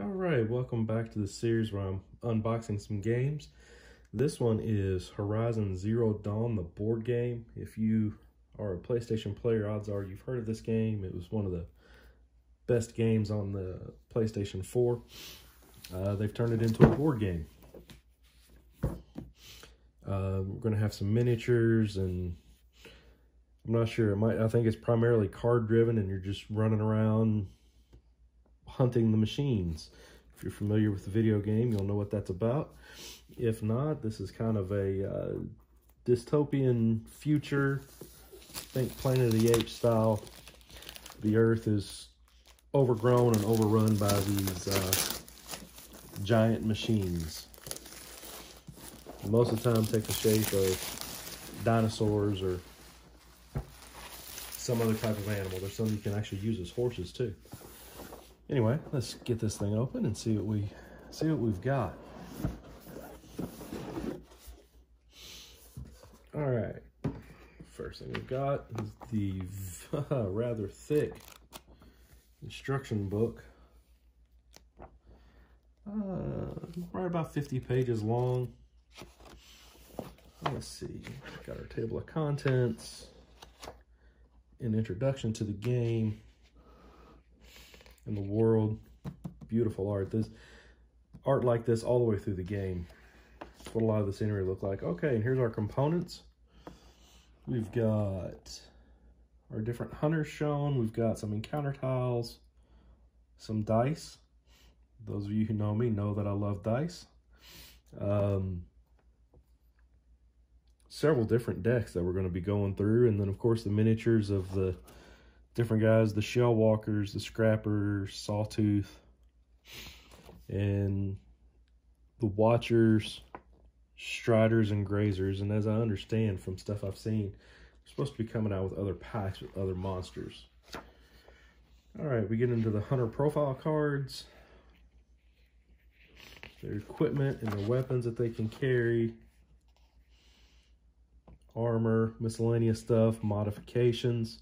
All right, welcome back to the series where I'm unboxing some games. This one is Horizon Zero Dawn, the board game. If you are a PlayStation player, odds are you've heard of this game. It was one of the best games on the PlayStation 4. Uh, they've turned it into a board game. Uh, we're going to have some miniatures and I'm not sure. It might. I think it's primarily card driven, and you're just running around hunting the machines. If you're familiar with the video game, you'll know what that's about. If not, this is kind of a uh, dystopian future, think Planet of the Apes style. The Earth is overgrown and overrun by these uh, giant machines. Most of the time take the shape of dinosaurs or some other type of animal. There's some you can actually use as horses too. Anyway, let's get this thing open and see what we see what we've got. All right. First thing we've got is the rather thick instruction book. Uh, right about 50 pages long. Let's see. Got our table of contents, an introduction to the game, in the world. Beautiful art. This art like this all the way through the game. That's what a lot of the scenery look like. Okay, and here's our components. We've got our different hunters shown. We've got some encounter tiles, some dice. Those of you who know me know that I love dice. Um, several different decks that we're going to be going through. And then, of course, the miniatures of the different guys, the shell walkers, the scrappers, sawtooth, and the watchers, striders, and grazers. And as I understand from stuff I've seen, they're supposed to be coming out with other packs with other monsters. All right, we get into the hunter profile cards, their equipment and the weapons that they can carry, armor, miscellaneous stuff, modifications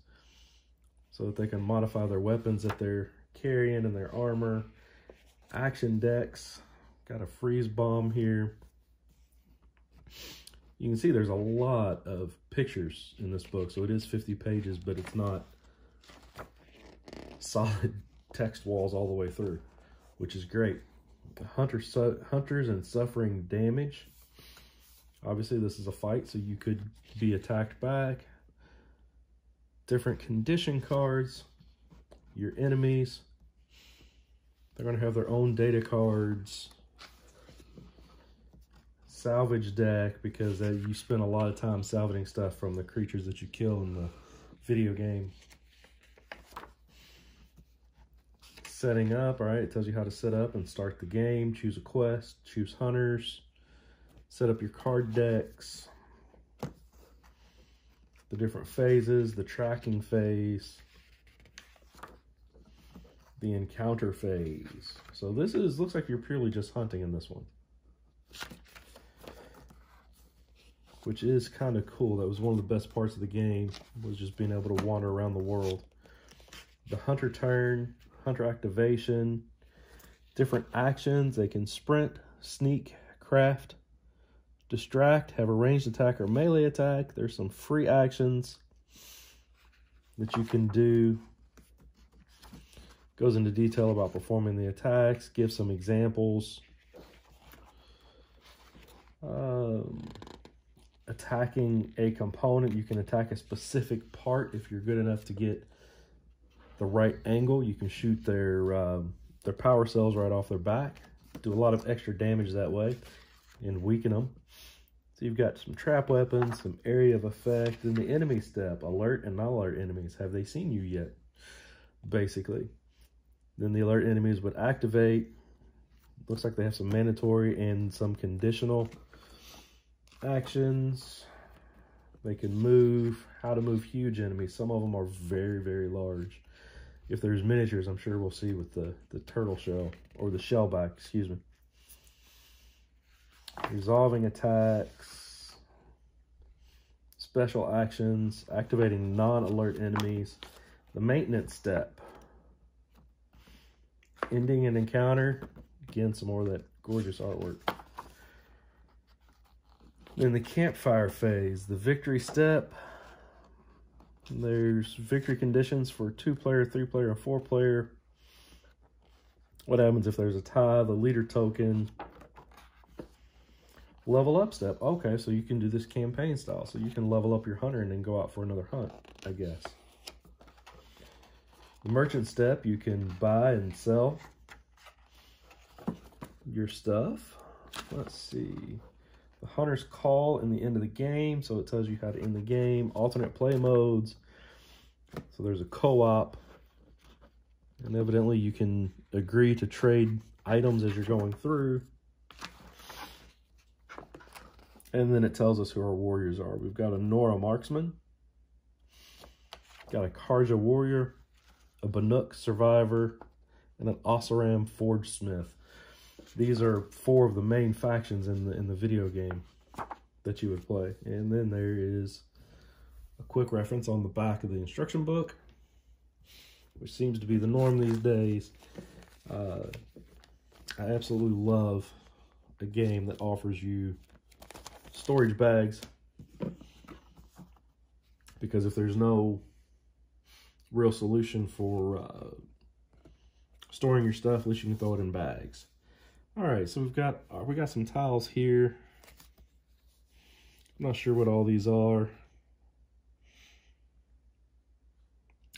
so that they can modify their weapons that they're carrying and their armor. Action decks, got a freeze bomb here. You can see there's a lot of pictures in this book, so it is 50 pages, but it's not solid text walls all the way through, which is great. Hunter su hunters and suffering damage. Obviously, this is a fight, so you could be attacked back different condition cards, your enemies. They're going to have their own data cards. Salvage deck, because uh, you spend a lot of time salvaging stuff from the creatures that you kill in the video game. Setting up, all right, it tells you how to set up and start the game. Choose a quest, choose hunters, set up your card decks the different phases, the tracking phase, the encounter phase. So this is looks like you're purely just hunting in this one. Which is kind of cool. That was one of the best parts of the game, was just being able to wander around the world. The hunter turn, hunter activation, different actions. They can sprint, sneak, craft, distract, have a ranged attack or melee attack. There's some free actions that you can do. Goes into detail about performing the attacks, gives some examples. Um, attacking a component, you can attack a specific part if you're good enough to get the right angle. You can shoot their um, their power cells right off their back. Do a lot of extra damage that way and weaken them. So you've got some trap weapons, some area of effect, and the enemy step, alert and non-alert enemies. Have they seen you yet? Basically. Then the alert enemies would activate. Looks like they have some mandatory and some conditional actions. They can move, how to move huge enemies. Some of them are very, very large. If there's miniatures, I'm sure we'll see with the, the turtle shell, or the shellback, excuse me resolving attacks, special actions, activating non-alert enemies, the maintenance step. ending an encounter. Again, some more of that gorgeous artwork. Then the campfire phase, the victory step. There's victory conditions for two player, three player, and four player. What happens if there's a tie? The leader token. Level up step. Okay, so you can do this campaign style. So you can level up your hunter and then go out for another hunt, I guess. The merchant step, you can buy and sell your stuff. Let's see. The hunter's call in the end of the game, so it tells you how to end the game. Alternate play modes. So there's a co-op. And evidently you can agree to trade items as you're going through. And then it tells us who our warriors are. We've got a Nora Marksman. Got a Carja Warrior, a Banuk Survivor, and an Oseram Forge Smith. These are four of the main factions in the in the video game that you would play. And then there is a quick reference on the back of the instruction book, which seems to be the norm these days. Uh, I absolutely love a game that offers you storage bags because if there's no real solution for uh, storing your stuff, at least you can throw it in bags. All right, so we've got uh, we got some tiles here. I'm not sure what all these are.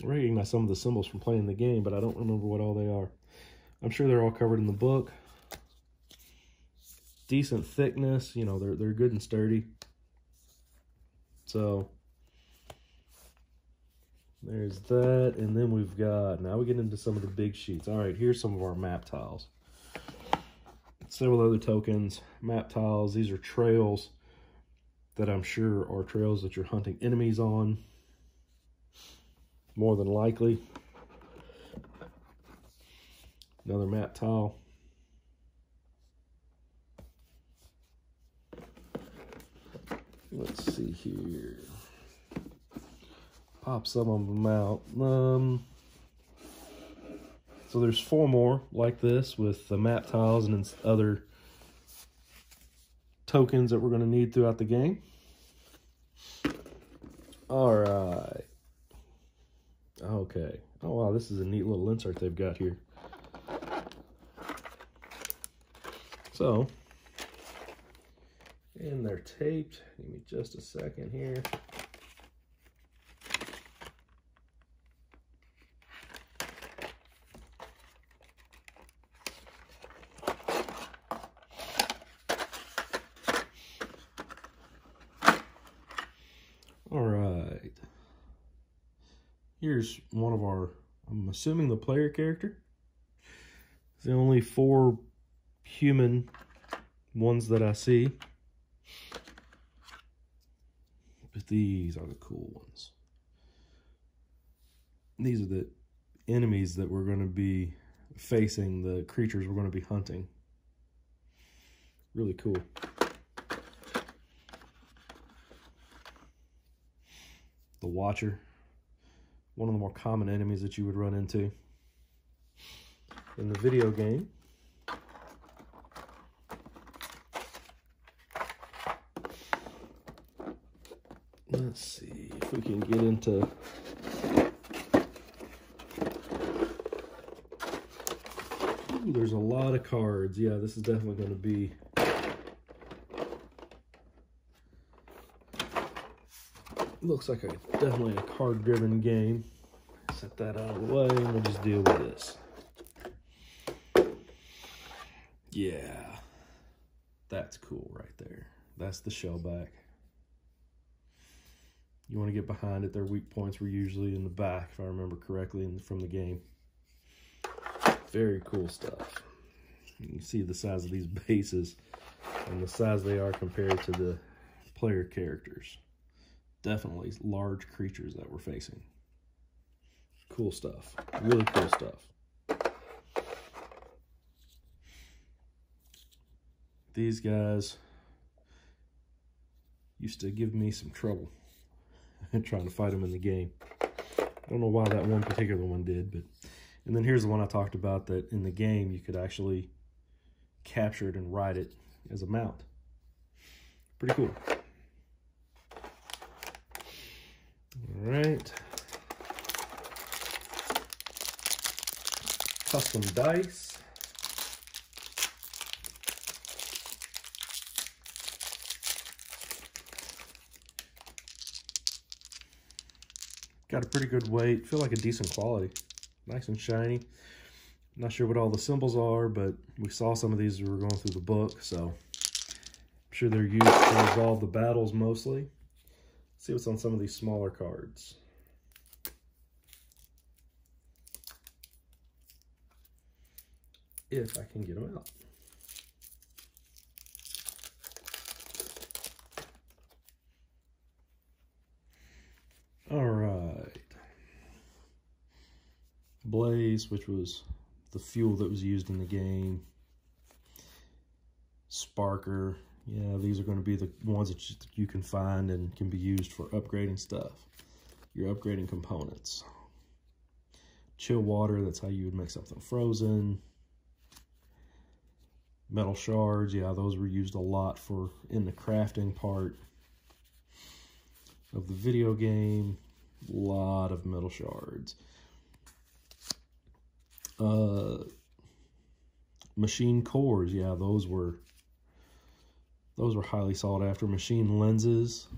I recognize some of the symbols from playing the game, but I don't remember what all they are. I'm sure they're all covered in the book. Decent thickness, you know, they're they're good and sturdy. So there's that, and then we've got, now we get into some of the big sheets. All right, here's some of our map tiles several other tokens, map tiles. These are trails that I'm sure are trails that you're hunting enemies on. More than likely. Another map tile. Let's see here. Pop some of them out. Um, so there's four more like this with the map tiles and other tokens that we're going to need throughout the game. All right. Okay. Oh, wow, this is a neat little insert they've got here. So, and they're taped. Give me just a second here. All right. Here's one of our, I'm assuming the player character. The only four human ones that I see. But these are the cool ones. These are the enemies that we're going to be facing, the creatures we're going to be hunting. Really cool. The Watcher one of the more common enemies that you would run into in the video game. Let's see if we can get into Ooh, there's a lot of cards. Yeah, this is definitely going to be looks like a definitely a card driven game. Set that out of the way and we'll just deal with this. Yeah, that's cool right there. That's the shellback. You want to get behind it. Their weak points were usually in the back, if I remember correctly, from the game. Very cool stuff. You can see the size of these bases and the size they are compared to the player characters definitely large creatures that we're facing. Cool stuff. Really cool stuff. These guys used to give me some trouble trying to fight them in the game. I don't know why that one particular one did, but And then here's the one I talked about that in the game you could actually capture it and ride it as a mount. Pretty cool. All right. Custom dice. Got a pretty good weight. Feel like a decent quality. Nice and shiny. Not sure what all the symbols are, but we saw some of these we were going through the book, so I'm sure they're used to resolve the battles mostly. Let's see what's on some of these smaller cards. If I can get them out. All right. Which was the fuel that was used in the game. Sparker. Yeah, these are going to be the ones that you can find and can be used for upgrading stuff. You're upgrading components. Chill water, that's how you would make something frozen. Metal shards, yeah, those were used a lot for in the crafting part of the video game. A lot of metal shards. Uh, machine cores, yeah, those were those were highly sought after. Machine lenses,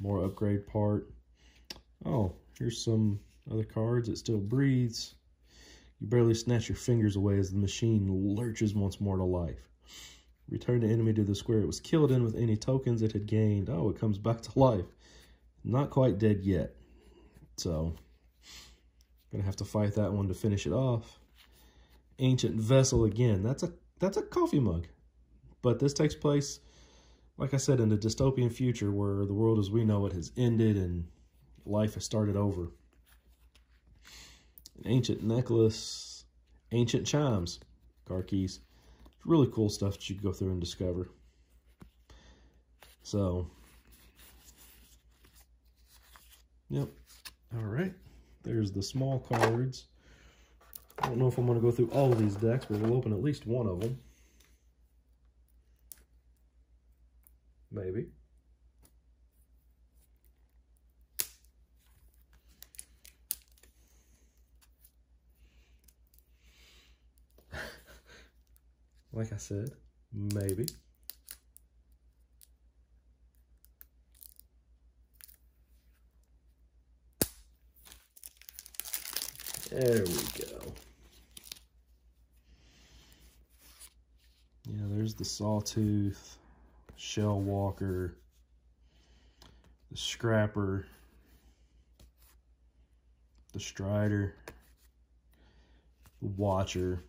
more upgrade part. Oh, here's some other cards. It still breathes. You barely snatch your fingers away as the machine lurches once more to life. Return the enemy to the square it was killed in with any tokens it had gained. Oh, it comes back to life. Not quite dead yet. So, gonna have to fight that one to finish it off. Ancient vessel again. That's a that's a coffee mug. But this takes place, like I said, in a dystopian future where the world as we know it has ended and life has started over. An ancient necklace, ancient chimes, car keys. Really cool stuff that you can go through and discover. So, yep. All right, there's the small cards. I don't know if I'm going to go through all of these decks, but we'll open at least one of them. Maybe. like I said, maybe. There we go. Yeah, the Sawtooth, Shell Walker, the Scrapper, the Strider, the Watcher.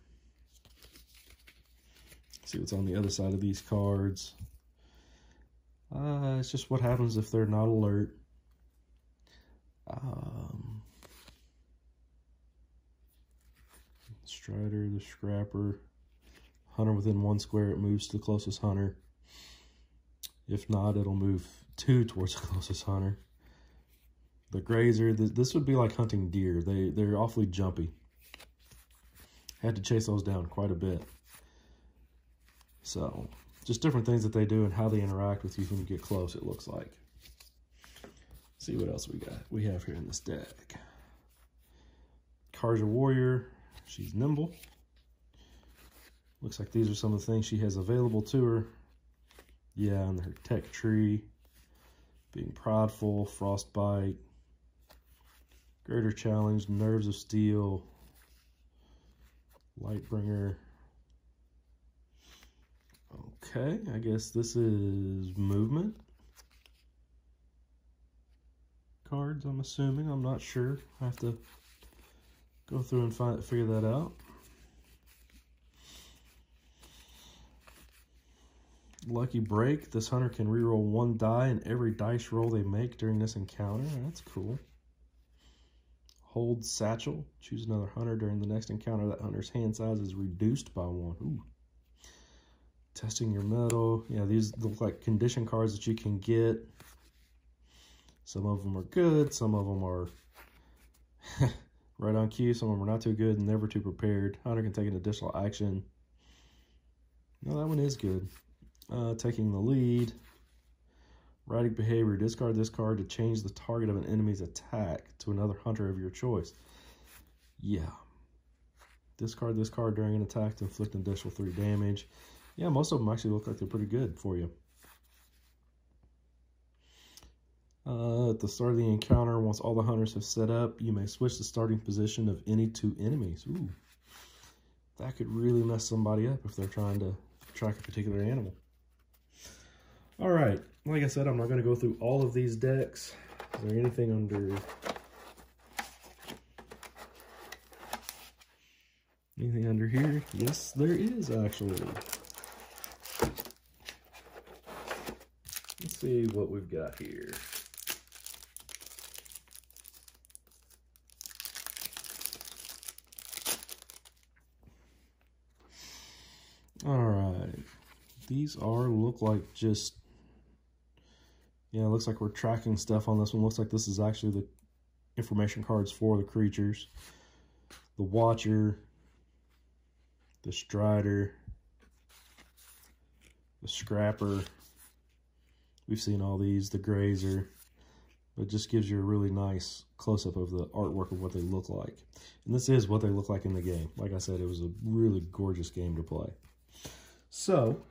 see what's on the other side of these cards. Uh, it's just what happens if they're not alert. Um, Strider, the Scrapper. Hunter within one square, it moves to the closest hunter. If not, it'll move two towards the closest hunter. The Grazer, this would be like hunting deer. They, they're awfully jumpy. Had to chase those down quite a bit. So, just different things that they do and how they interact with you when you get close, it looks like. See what else we got. We have here in this deck. Carja Warrior, She's nimble. Looks like these are some of the things she has available to her. Yeah, and her tech tree. Being prideful, frostbite. Girder challenge, nerves of steel. Lightbringer. Okay, I guess this is movement cards, I'm assuming. I'm not sure. I have to go through and find figure that out. Lucky break. This hunter can reroll one die in every dice roll they make during this encounter. That's cool. Hold satchel. Choose another hunter during the next encounter. That hunter's hand size is reduced by one. Ooh. Testing your mettle. Yeah, these look like condition cards that you can get. Some of them are good. Some of them are Right on cue, some of them are not too good and never too prepared. Hunter can take an additional action. No, that one is good. Uh, taking the lead. Writing behavior, discard this card to change the target of an enemy's attack to another hunter of your choice. Yeah. Discard this card during an attack to inflict an additional 3 damage. Yeah, most of them actually look like they're pretty good for you. Uh, at the start of the encounter, once all the hunters have set up, you may switch the starting position of any two enemies. Ooh, that could really mess somebody up if they're trying to track a particular animal. All right, like I said, I'm not going to go through all of these decks. Is there anything under... Anything under here? Yes, there is actually. Let's see what we've got here. All right. These are look like just yeah, it looks like we're tracking stuff on this one. Looks like this is actually the information cards for the creatures. The Watcher, the Strider, the Scrapper. We've seen all these, the Grazer. But just gives you a really nice close-up of the artwork of what they look like. And this is what they look like in the game. Like I said, it was a really gorgeous game to play. So,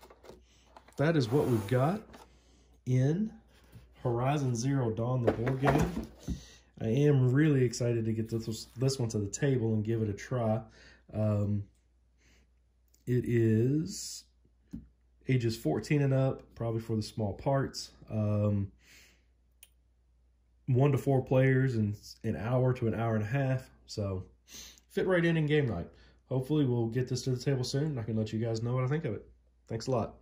that is what we've got in Horizon Zero Dawn, the board game. I am really excited to get this, this one to the table and give it a try. Um, it is ages 14 and up, probably for the small parts. Um, one to four players in an hour to an hour and a half. So fit right in in game night. Hopefully we'll get this to the table soon and I can let you guys know what I think of it. Thanks a lot.